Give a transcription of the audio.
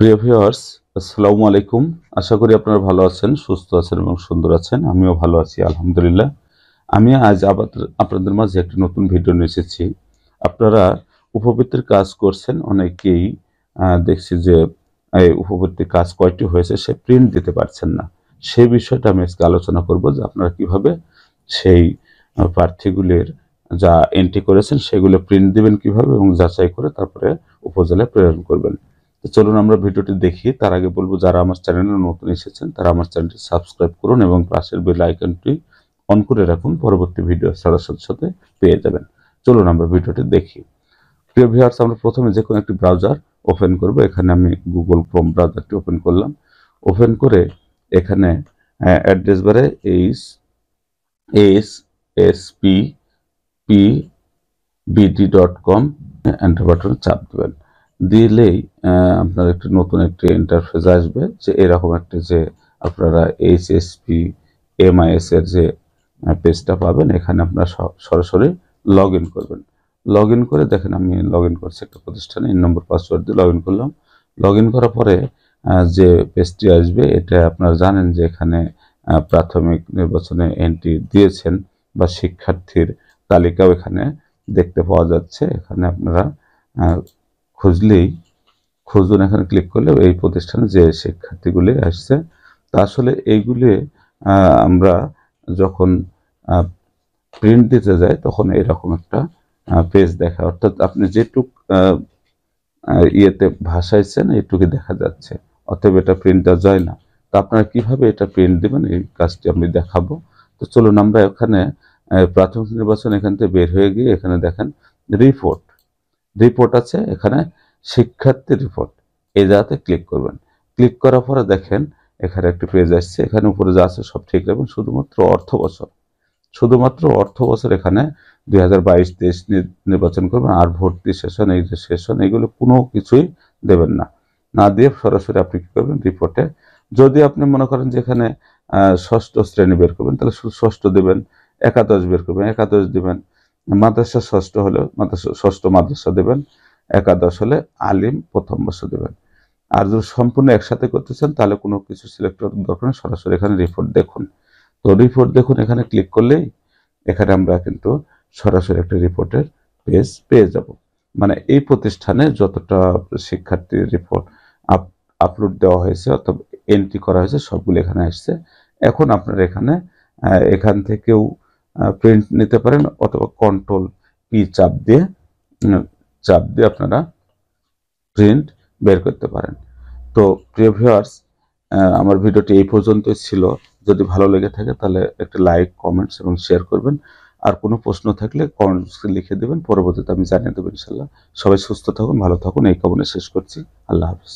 প্রিয় ভিউয়ার্স, আসসালামু আলাইকুম। আশা করি আপনারা ভালো আছেন, সুস্থ আছেন এবং সুন্দর আছেন। আমিও ভালো আছি, আলহামদুলিল্লাহ। আমি আজ আবার আপনাদের মাঝে একটি নতুন ভিডিও নিয়ে এসেছি। আপনারা উপবৃত্তির কাজ করছেন, অনেকেই দেখছি যে, এই উপবৃত্তির কাজ কয়টি হয়েছে সে প্রিন্ট দিতে পারছেন না। সেই বিষয়টা আমি আজকে আলোচনা করব যে আপনারা কীভাবে সেই প্রার্থীগুলির যা এন্ট্রি করেছেন, সেগুলো প্রিন্ট দিবেন কীভাবে এবং যাচাই করে তারপরে উপজেলায় প্রেরণ করবেন। তো চলুন আমরা ভিডিওটি দেখি। তার আগে বলব, যারা আমার চ্যানেলে নতুন এসেছেন, তারা আমার চ্যানেলটি সাবস্ক্রাইব করুন এবং পাশের বেল আইকনটি অন করে রাখুন। পরবর্তী ভিডিও ছাড়ার সাথে সাথে পেয়ে যাবেন। চলুন আমরা ভিডিওটি দেখি। প্রিয় ভিউয়ার্স আমরা প্রথমে যে কোনো একটি ব্রাউজার ওপেন করব। এখানে আমি গুগল ক্রোম ব্রাউজারটি ওপেন করলাম। ওপেন করে এখানে অ্যাড্রেস বারে H S S P P BD dot com enter চাপ দেবেন। দিলেই আপনার একটি নতুন একটি ইন্টারফেস আসবে যে এরকম একটি যে আপনারা এইচএসপি এমআইএস এর যে পেজটা পাবেন, এখানে আপনারা সরাসরি লগ করবেন। লগ করে দেখেন আমি লগ করছি একটা প্রতিষ্ঠানে ইন নম্বর পাসওয়ার্ড দিয়ে লগ করলাম। লগ করার পরে যে পেজটি আসবে, এটা আপনারা জানেন যে এখানে প্রাথমিক নির্বাচনে এন্ট্রি দিয়েছেন বা শিক্ষার্থীর তালিকাও এখানে দেখতে পাওয়া যাচ্ছে। এখানে আপনারা খুঁজলেই খুঁজুন এখানে ক্লিক করলে এই প্রতিষ্ঠানে যে শিক্ষার্থীগুলি আসছে, তা আসলে এইগুলি আমরা যখন প্রিন্ট দিতে যাই তখন এরকম একটা পেজ দেখা। অর্থাৎ আপনি যেটুক ইয়েতে ভাসাইছেন এইটুকু দেখা যাচ্ছে। অতএব এটা প্রিন্টার যায় না। তো আপনারা কীভাবে এটা প্রিন্ট দিবেন? এই কাজটি আমি দেখাবো। তো চলুন আমরা এখানে প্রাথমিক নির্বাচন এখান থেকে বের হয়ে গিয়ে এখানে দেখেন রিপোর্ট রিপোর্ট আছে, এখানে শিক্ষার্থী রিপোর্ট এই জায়গাতে ক্লিক করবেন। ক্লিক করার পরে দেখেন, এখানে একটি পেজ আসছে, এখানে উপরে যা আছে সব ঠিক রাখবেন, শুধুমাত্র অর্থ বছর। শুধুমাত্র অর্থ বছর এখানে দুই হাজার বাইশ, তেইশ নির্বাচন করবেন, আর ভর্তি সেশন, এই যে সেশন, এগুলো কোনো কিছুই দেবেন না। না দিয়ে সরাসরি আপনি কি করবেন রিপোর্টে যদি আপনি মনে করেন যে এখানে ষষ্ঠ শ্রেণি বের করবেন, তাহলে শুধু ষষ্ঠ দেবেন, একাদশ বের করবেন, একাদশ দিবেন মাদ্রাসা ষষ্ঠ হলে মাদ্রাসা, ষষ্ঠ মাদ্রাসা দেবেন, একাদশ হলে আলিম প্রথম বর্ষ দেবেন। আর যদি সম্পূর্ণ একসাথে করতে চান, তাহলে কোনো কিছু সিলেক্ট করার দরকার সরাসরি এখানে রিপোর্ট দেখুন। তো রিপোর্ট দেখুন, এখানে ক্লিক করলেই এখানে আমরা কিন্তু সরাসরি একটা রিপোর্টের পেজ পেয়ে যাব। মানে এই প্রতিষ্ঠানে যতটা শিক্ষার্থীর রিপোর্ট আপ আপলোড দেওয়া হয়েছে অথবা এন্ট্রি করা হয়েছে, সবগুলো এখানে আসছে। এখন আপনারা এখানে এখান থেকেও প্রিন্ট নিতে পারেন অথবা কন্ট্রোল পি চাপ দিয়ে চাপ দিয়ে আপনারা প্রিন্ট বের করতে পারেন। তো প্রিয় ভিউয়ার্স আমার ভিডিওটি এই পর্যন্তই ছিল। যদি ভালো লেগে থাকে তাহলে একটা লাইক কমেন্টস এবং শেয়ার করবেন। আর কোনো প্রশ্ন থাকলে কমেন্টসে লিখে দেবেন। পরবর্তীতে আমি জানিয়ে দেবো ইনশাল্লাহ সবাই সুস্থ থাকুন, ভালো থাকুন। এই কামনে শেষ করছি। আল্লাহ হাফিজ।